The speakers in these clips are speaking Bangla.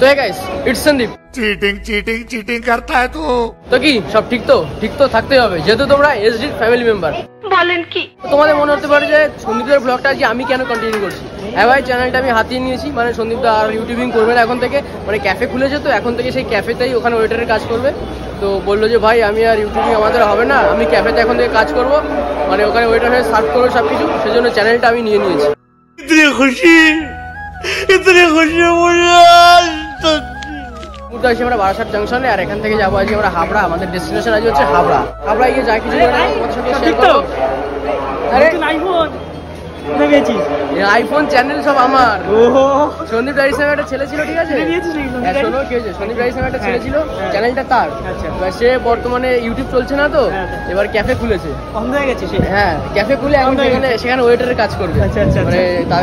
তো guys it's Sandeep cheating cheating cheating করতা হ্যায় তু তো কি সব ঠিক তো ঠিক তো থাকতেই হবে যেহেতু তোমরা এসডি ফ্যামিলি মেম্বার বলেন কি? তোমাদের মনে হতে পারে যে সন্দীপের ব্লগটা আজকে আমি কেন কন্টিনিউ করছি? হ্যাঁ ভাই চ্যানেলটা আমি হাতিয়ে নিয়েছি মানে সন্দীপ দা আর ইউটিউবিং করবে না এখন থেকে মানে ক্যাফে খুলেছে তো এখন থেকে সেই ক্যাফেতেই ওখানে ওয়েটারের কাজ করবে। তো বলল যে ভাই আমি আর ইউটিউবিং আমাদের হবে না আমি ক্যাফেতে এখন থেকে কাজ করব মানে ওখানে ওয়েটার হয়ে সার্ভ করব সব কিছু সেই জন্য চ্যানেলটা আমি নিয়ে নিয়েছি। খুশি খুশি মুহূর্তে আছি আমরা আর এখান থেকে যাব আছি আমরা হাবড়া। আমাদের ডেস্টিনেশন আজ হাবড়া। হাবড়া গিয়ে যা কিছু আরে আইফোন চ্যানেল সব আমার। সন্দীপ রাইস নামে একটা ছেলে ছিল ঠিক আছে? সন্দীপ রাইস নামে একটা ছেলে হ্যাঁ। ছিল চ্যানেলটা তার। আচ্ছা। এবার সে বর্তমানে ইউটিউব চলছে না তো হ্যাঁ, হ্যাঁ। এবার ক্যাফে খুলেছে। সে? হ্যাঁ ক্যাফে খুলে এখন সেখানে সেখানে ওয়েটারের কাজ করবে। আচ্ছা, আচ্ছা, মানে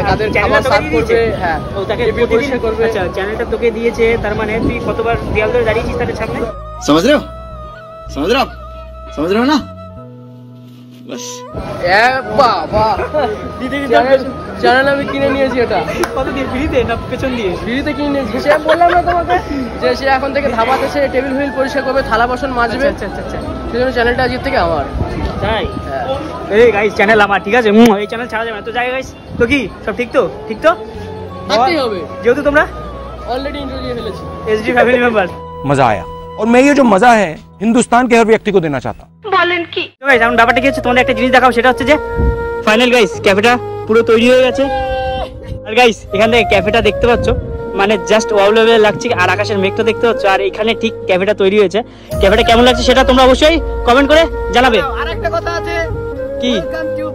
তাদের খাবার সার্ভ করবে হ্যাঁ তাকে পরিষ্কার করবে। চ্যানেলটা তোকে দিয়েছে তার মানে তুই কতবার দেয়াল ধরে দাঁড়িয়েছিস তাদের সামনে? সমাজ রে সমাজ রে সমাজ রে না समझ रहे हो ना बस এ বাবা চ্যানেল চ্যানেল আমি কিনে নিয়েছি এটা কত দিয়ে ফ্রিতে না পেছন দিয়ে ফ্রিতে কিনে নিয়েছি সে বললাম না তোমাকে যে সে এখন থেকে ধাবাতে সে টেবিল হুইল পরিষ্কার করবে থালা বাসন মাজবে আচ্ছা আচ্ছা আচ্ছা সেজন্য চ্যানেলটা আজকের থেকে আমার তাই হ্যাঁ এই গাইস চ্যানেল আমার ঠিক আছে হুম, এই চ্যানেল ছাড়া যাবে না তো যাই গাইস তো কি সব ঠিক তো ঠিক তো থাকতেই হবে যেহেতু তোমরা অলরেডি ইন্টারভিউ দিয়ে ফেলেছি এসডি ফ্যামিলি মেম্বার मजा आया और मैं ये जो मजा है हिंदुस्तान के हर व्यक्ति को देना चाहता हूँ বলেন কি তো গাইস এখন ব্যাপারটা কি হচ্ছে? তোমাদের একটা জিনিস দেখাও সেটা হচ্ছে যে ফাইনাল গাইস ক্যাফেটা পুরো তৈরি হয়ে গেছে। আর গাইস এখান থেকে ক্যাফেটা দেখতে পাচ্ছ? মানে জাস্ট ওয়াও লেভেলে লাগছে আর আকাশের মেঘটা দেখতে পাচ্ছ আর এখানে ঠিক ক্যাফেটা তৈরি হয়েছে। ক্যাফেটা কেমন লাগছে সেটা তোমরা অবশ্যই কমেন্ট করে জানাবে। আর একটা কথা আছে। কি? ওয়েলকাম টু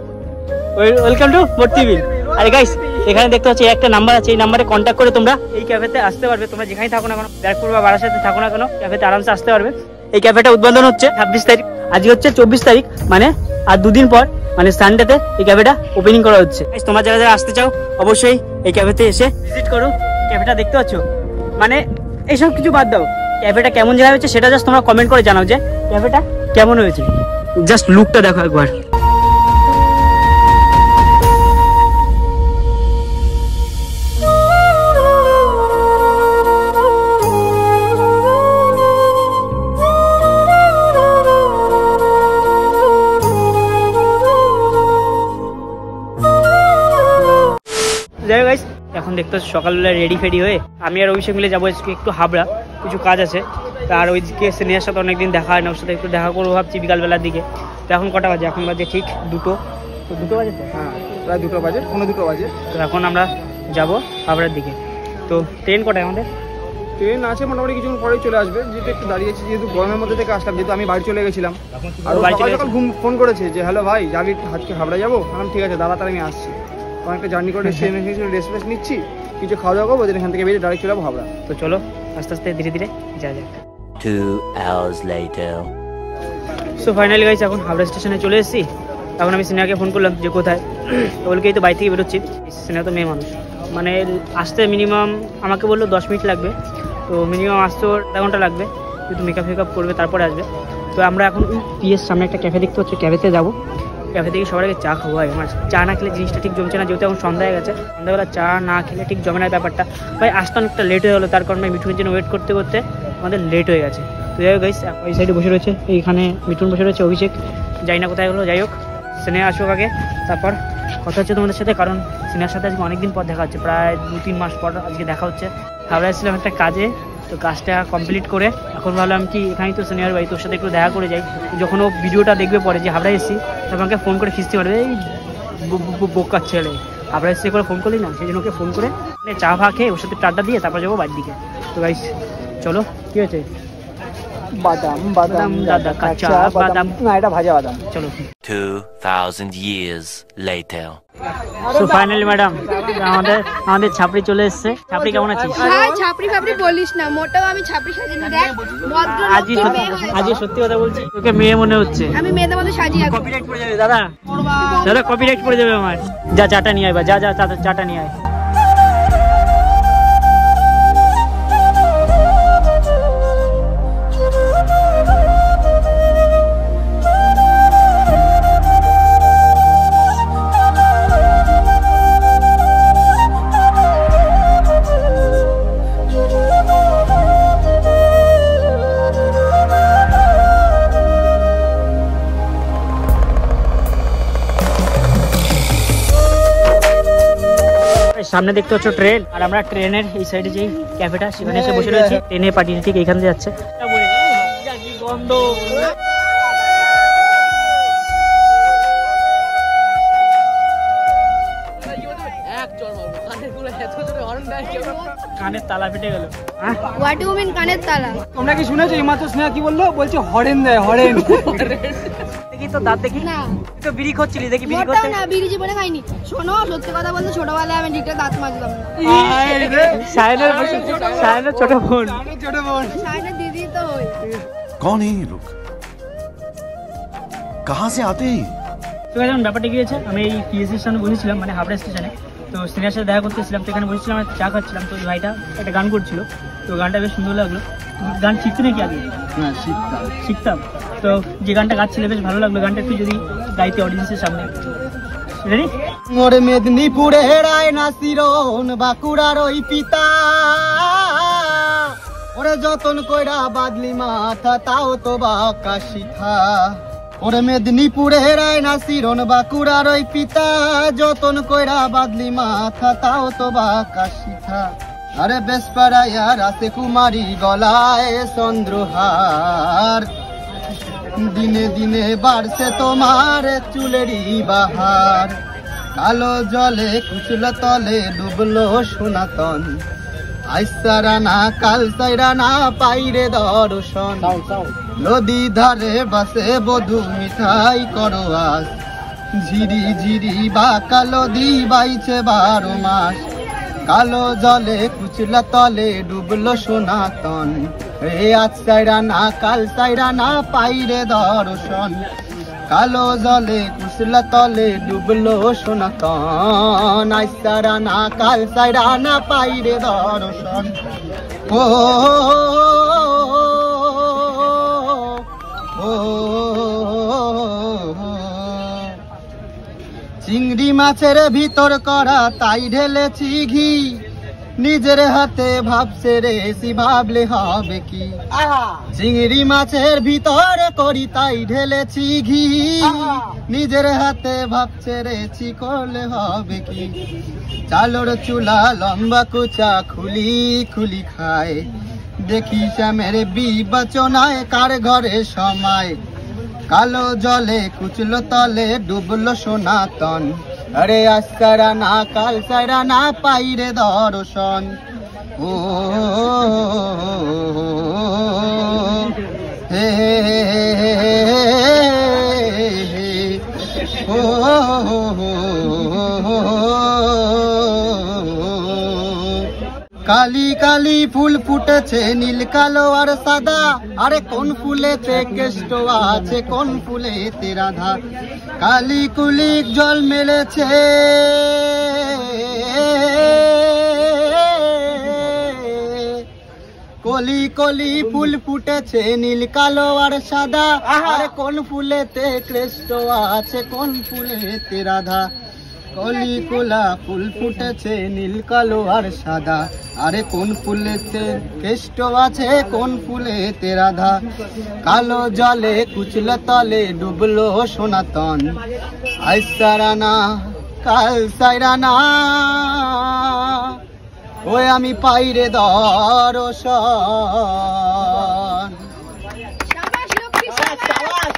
ওয়েলকাম টু ভর্তিবিল আরে গাইস এখানে দেখতে পাচ্ছি একটা নাম্বার আছে এই নাম্বারে কন্ট্যাক্ট করে তোমরা এই ক্যাফেতে আসতে পারবে। তোমরা যেখানেই থাকো না কেন ব্যারাকপুর বা বারাসাতে থাকো না কেন ক্যাফেতে আরামসে আসতে পারবে। এই ক্যাফেটা উদ্বোধন হচ্ছে ছাব্বিশ তারিখ। আজকে হচ্ছে চব্বিশ তারিখ মানে আর দুদিন পর মানে সানডেতে এই ক্যাফেটা ওপেনিং করা হচ্ছে। তোমার তোমরা যারা যারা আসতে চাও অবশ্যই এই ক্যাফেতে এসে ভিজিট করো। ক্যাফেটা দেখতে পাচ্ছ? মানে এইসব কিছু বাদ দাও। ক্যাফেটা কেমন জায়গা হয়েছে সেটা জাস্ট তোমরা কমেন্ট করে জানাও যে ক্যাফেটা কেমন হয়েছে। জাস্ট লুকটা দেখো একবার। যাই গাইস এখন দেখতে সকালবেলা রেডি ফেডি হয়ে আমি আর অভিষেক মিলে যাব একটু হাবড়া কিছু কাজ আছে। তা আর ওইদিকে সিনিয়ার সাথে অনেকদিন দেখা হয় না ওর সাথে একটু দেখা করব ভাবছি বিকালবেলার দিকে। তো এখন কটা বাজে? এখন বাজে ঠিক দুটো। তো দুটো বাজে তো? হ্যাঁ প্রায় দুটো বাজে কোনো দুটো বাজে। তো এখন আমরা যাব হাবড়ার দিকে। তো ট্রেন কটায় আমাদের? ট্রেন আছে মোটামুটি কিছুক্ষণ পরেই চলে আসবে। যেহেতু একটু দাঁড়িয়েছি যেহেতু গরমের মধ্যে থেকে আসলাম যেহেতু আমি বাড়ি চলে গেছিলাম। আর বাড়ি চলে ঘুম ফোন করেছে যে হ্যালো ভাই যাবি আজকে হাবড়া যাব? আমি ঠিক আছে দাদা তাহলে আমি আসছি। অনেকটা জার্নি করে ট্রেনে রেস্ট ফেস্ট নিচ্ছি কিছু খাওয়া দাওয়া করব এখান থেকে বেরিয়ে ডাইরেক্ট চলে যাব হাবড়া তো চলো আস্তে আস্তে ধীরে ধীরে যা যাক. সো ফাইনালি গাইস এখন হাওড়া স্টেশনে চলে এসেছি। এখন আমি সিনেমাকে ফোন করলাম যে কোথায়? তো বলকে এই তো বাড়ি থেকে বেরোচ্ছি। সিনেমা তো মেয়ে মানুষ। মানে আসতে মিনিমাম আমাকে বলল দশ মিনিট লাগবে। তো মিনিমাম আসতে ওর আধা ঘণ্টা লাগবে। কিন্তু মেকআপ ফেকআপ করবে তারপরে আসবে। তো আমরা এখন পিএস সামনে একটা ক্যাফে দেখতে পাচ্ছি। ক্যাফেতে যাব। ক্যাফে থেকে সবার আগে চা খাব হয় আমার চা না খেলে জিনিসটা ঠিক জমছে না, যেহেতু এখন সন্ধ্যা হয়ে গেছে। সন্ধ্যাবেলা চা না খেলে ঠিক জমে না ব্যাপারটা। ভাই আসতে অনেকটা লেট হয়ে গেলো, তার কারণে মিঠুনের জন্য ওয়েট করতে করতে আমাদের লেট হয়ে গেছে। তো যাই হোক গাইস ওই সাইডে বসে রয়েছে, এইখানে মিঠুন বসে রয়েছে, অভিষেক। যাই না কোথায় হলো, যাই হোক, স্নেহা আসুক আগে। তারপর কথা হচ্ছে তোমাদের সাথে, কারণ স্নেহার সাথে আজকে অনেকদিন পর দেখা হচ্ছে, প্রায় দু তিন মাস পর আজকে দেখা হচ্ছে। হাওড়া এসেছিলাম একটা কাজে তো কাজটা কমপ্লিট করে এখন ভাবলাম কি এখানেই তো স্নেহার বাড়ি তোর সাথে একটু দেখা করে যাই। যখন ও ভিডিওটা দেখবে পরে যে হাবড়া এসেছি তখন আমাকে ফোন করে খিস্তি পারবে এই বোকার ছেলে। হাবড়া এসে করে ফোন করলি না? সেই জন্য ওকে ফোন করে মানে চা ফা খেয়ে ওর সাথে টাটা দিয়ে তারপর যাব বাড়ির দিকে। তো ভাই চলো কি হয়েছে? বাদাম বাদাম দাদা কাঁচা বাদাম। না এটা ভাজা বাদাম। চলো। Two thousand years later. তো ফাইনালি ম্যাডাম আমাদের আমাদের ছাপড়ি চলে এসেছে। ছাপড়ি কেমন আছিস? ভাই ছাপড়ি ফাপড়ি বলিস না মোটেও আমি ছাপড়ি সাজিনি দেখ ভদ্রলোক আজই সত্যি কথা বলছি তোকে মেয়ে মনে হচ্ছে। আমি মেয়েদের মধ্যে সাজিয়ে কপিরাইট পড়ে যাবে দাদা। দাদা কপিরাইট পড়ে যাবে আমার। যা চাটা নিয়ে আয় বা যা যা চাটা নিয়ে আয়। সামনে দেখতে পাচ্ছ ট্রেন। আর আমরা ট্রেনের এই সাইডে যে ক্যাফেটা সেখানে এসে বসে রয়েছি। ট্রেনে পার্টিটা ঠিক এইখান দিয়ে যাচ্ছে। গন্ধ কানের তালা ফেটে গেল। হোয়াট ইউ মিন কানের তালা? তোমরা কি শুনেছো? এইমাত্র স্নেহা কি বলল? বলছে হরেন দেয় হরেন। দেখি তো দাঁত দেখি। তো বিড়ি দেখি বিড়ি না বিড়ি জীবনে খাইনি। শোনো সত্যি কথা বলতে ছোটবেলায় আমি দাঁত মাজতাম সায়নের সায়নের ছোট বোন ছোট বোন। সায়নের দিদি তো কোন এই লোক? সে আতে তো এখন ব্যাপারটা কি হয়েছে? আমি এই পিএসসির সামনে বসেছিলাম মানে হাবড়া স্টেশনে তো সিনিয়র সাথে দেখা করতেছিলাম তো এখানে বসেছিলাম চা খাচ্ছিলাম তো ভাইটা একটা গান করছিল। তো গানটা বেশ সুন্দর লাগল। গান শিখতে নাকি আগে? হ্যাঁ শিখতাম। শিখতাম। তো যে গানটা গাচ্ছিলে বেশ ভালো লাগল গানটা একটু যদি গাইতে অডিয়েন্সের সামনে। রেডি মোর মেদিনীপুরে রায় নাসিরন বাঁকুড়ার ওই পিতা। ওরে যতন কইরা বাদলি মাথা তাও তো বা কাশিথা ওরে মেদিনীপুরে রায় নাসিরন বাঁকুড়ার ওই পিতা। যতন কইরা বাদলি মাথা, তাও তো বা কাশিথা আরে বেশ পাড়াইয়া রাতে কুমারী গলায় চন্দ্রহার। দিনে দিনে বাড়ছে তোমার চুলেরই বাহার। কালো জলে কুচল তলে ডুবলো সোনাতন আইসারা না কাল সাইরা না পাইরে দর্শন। নদী ধারে বাসে বধু মিঠাই করো আস। ঝিরি ঝিরি বা কালো দি বাইছে বারো মাস। কালো জলে কুচলা তলে ডুবলো সোনাতন। রে আজ সাইরা না কাল সাইরা না পাইরে দর্শন। কালো জলে কুচলা তলে ডুবলো সোনাতন। আজ সাইরা না কাল সাইরা না পাইরে দর্শন। ও চিংড়ি মাছের ভিতর করা তাই ঢেলেছি ঘি। নিজের হাতে ভাবছে রে সি ভাবলে হবে কি? চিংড়ি মাছের ভিতরে করি তাই ঢেলেছি ঘি। নিজের হাতে ভাবছে রে করলে হবে কি? চালোর চুলা লম্বা কুচা খুলি খুলি খায়। দেখি শ্যামের বিবাচনায় কার ঘরে সময়। কালো জলে কুচলো তলে ডুবলো সোনাতন আরে আস্তারা না কাল সারা না পাইরে দর্শন ও হে ও কালি কালি ফুল ফুটেছে নীল কালো আর সাদা। আরে কোন ফুলেতে কেষ্ট আছে কোন ফুলেতে রাধা? কালি কুলি জল মেলেছে। কলি কলি ফুল ফুটেছে নীল কালো আর সাদা। আরে কোন ফুলেতে কৃষ্ট আছে কোন ফুলেতে রাধা? কলি কোলা ফুল ফুটেছে, নীল কালো আর সাদা। আরে কোন ফুলেতে কেষ্ট আছে, কোন ফুলেতে রাধা? কালো জলে কুচল তলে ডুবলো সোনাতন। আইসারানা কাল সাইরানা। ওই আমি পাইরে দর্শন শাবাশ লক্ষ্মী শাবাশ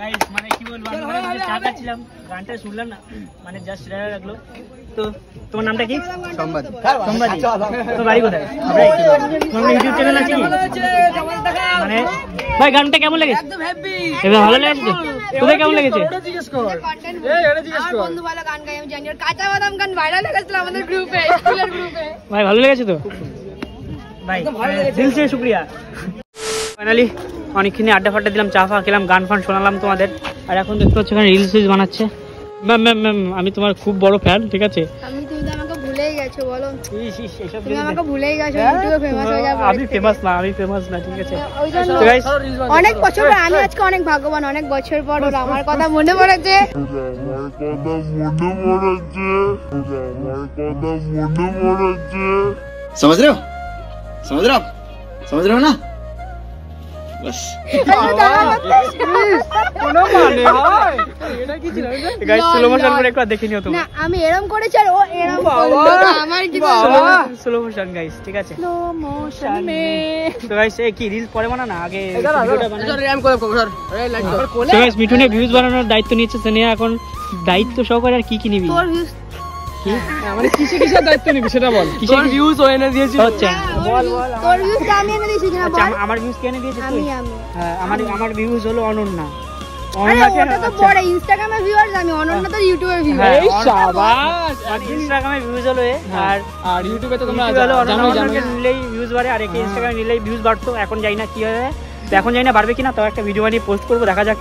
গাইস মানে কি বলব খাচ্ছিলাম গানটা শুনলাম না। মানে জাস্ট ভালো লাগল। তো তোমার নামটা কি? সম্বাদ সোমবারি তোমার বাড়ি কোথায়? তোমার ইউটিউব চ্যানেল আছে কি? মানে ভাই গানটা কেমন লেগেছে? এবার ভালো লেগেছে তোদের কেমন লেগেছে? কন্টেন্ট আমার বন্ধু ভালো গান গায় আমি জানি। ওর কাঁচা বাদাম গান ভাইরাল আমাদের গ্রুপে স্কুলের গ্রুপে ভাই ভালো লেগেছে তো? ভাই দিল শুক্রিয়া। ফাইনালি অনেকক্ষণ আড্ডা ফাড্ডা দিলাম চা ফা খেলাম গান ফান শোনালাম তোমাদের আর এখন দেখতে পাচ্ছ এখানে রিলস ফিলস বানাচ্ছে ম্যাম ম্যাম ম্যাম আমি তোমার খুব বড় ফ্যান ঠিক আছে আমি তুমি তো আমাকে ভুলেই গেছো বলো ইস, ইস, এসব তুমি বলবে। আমাকে ভুলেই গেছো ইউটিউবে ফেমাস হয়ে যাবে আমি ফেমাস না আমি ফেমাস না ঠিক আছে ওই জন্য তো guys, অনেক বছর পর আমি আজকে অনেক ভাগ্যবান অনেক বছর পর ওর আমার কথা মনে পড়েছে समझ रहे हो समझ रहे हो आप समझ रहे हो ना বাস কোনো মানে হয় গাইস স্লো মোশন করে একবার দেখে নিও তুমি। না আমি এরম করেছি আর ও এরম করল। আমার কি স্লো মোশন গাইস ঠিক আছে। স্লো মোশন মে তো গাইস এই কি রিলস পরে বানা না? আগে ভিডিওটা বানা সর র্যাম করে সর এই লাইট তো গাইস মিঠুনে ভিউজ বানানোর দায়িত্ব নিয়েছে সেনিয়া এখন দায়িত্ব সহকারে আর কি কি নিবি? তোর ভিউজ মানে কিসে কিসের দায়িত্ব নিবি? সেটা বল। তোর ভিউজ ও এনে দিয়েছিল হচ্ছে। বল বল তোর ভিউজ আমি এনে দিয়েছি কিনা আচ্ছা বল। আমার ভিউজ কেন দিয়েছিস আমি আমি। হ্যাঁ, আমার আমার ভিউজ হলো অনন্যা। অনন্যাকে তো আচ্ছা। ইনস্টাগ্রামে ভিউয়ার্স আমি অনন্য তো ইউটিউবে হ্যাঁ, এই সাবাস। আর ইনস্টাগ্রামে ভিউজ হলো আর আর ইউটিউবে তো তোমরা জানো জানো নিলেই ভিউজ বাড়ে আর একে ইনস্টাগ্রামে নিলেই ভিউজ বাড়তো এখন জানি না কি হবে। তো এখন জানি না বাড়বে কিনা তো একটা ভিডিও বানিয়ে পোস্ট করব দেখা যাক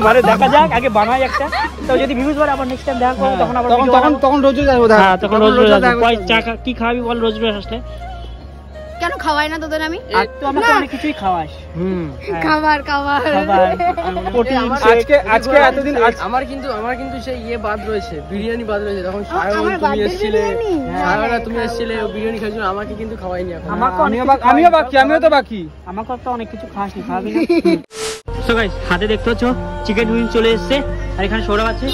মানে দেখা যাক আগে বানাই একটা। তো যদি ভিউজ বাড়ে আবার নেক্সট টাইম দেখা করব তখন আবার তখন তখন রোজ রোজ আসব হ্যাঁ তখন রোজ রোজ আসব। কয় চা খা- কি খাওয়াবি বল রোজ রোজ আসলে? কেন খাওয়াই না তোদের আমি? তো আমাকে অনেক কিছুই খাওয়াস। হুম। হ্যাঁ, খাবার খাবার। আজকে আজকে এতদিন আমার কিন্তু আমার কিন্তু সেই ইয়ে বাদ রয়েছে বিরিয়ানি বাদ রয়েছে। তখন তুমি এসেছিলে? সায়না তুমি এসেছিলে ও বিরিয়ানি খাইছিল আমাকে কিন্তু খাওয়াইনি এখন। আমাকে অনেক আমিও বাকি আমিও তো বাকি। আমাকে তো অনেক কিছু খাস নি খাবি না? সো গাইস হাতে দেখতে পাচ্ছ চিকেন উইং চলে এসেছে আর এখানে সৌরভ আছে।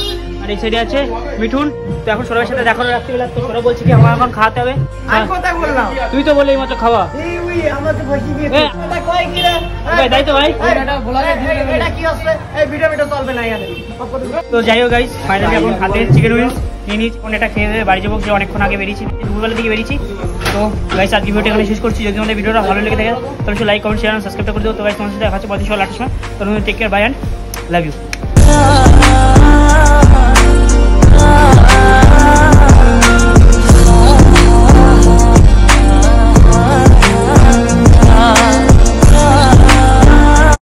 এই সাইডে আছে মিঠুন। তো এখন সৌরভের সাথে দেখানো রাত্রিবেলা। তো সৌরভ বলছে কি আমার এখন খাওয়াতে হবে। হ্যাঁ। তুই তো বললে এই মাত্র খাওয়া। ভাই, তাই তো ভাই। তো যাই হোক গাইস ফাইনালি এখন হাতে চিকেন উইংস নিয়ে নিয়েছি। এটা খেয়ে বাড়ি যাব যে অনেকক্ষণ আগে বেরিয়েছি। দুপুরবেলা দিকে বেরিয়েছি। তো গাইস আজকে ভিডিওটা এখানে শেষ করছি। যদি আমাদের ভিডিওটা ভালো লেগে থাকে তাহলে লাইক কমেন্ট শেয়ার সাবস্ক্রাইব করে দিও। তো গাইস তোমার সাথে দেখা হচ্ছে পঁচিশ লাটের সময়। তো take care bye and love you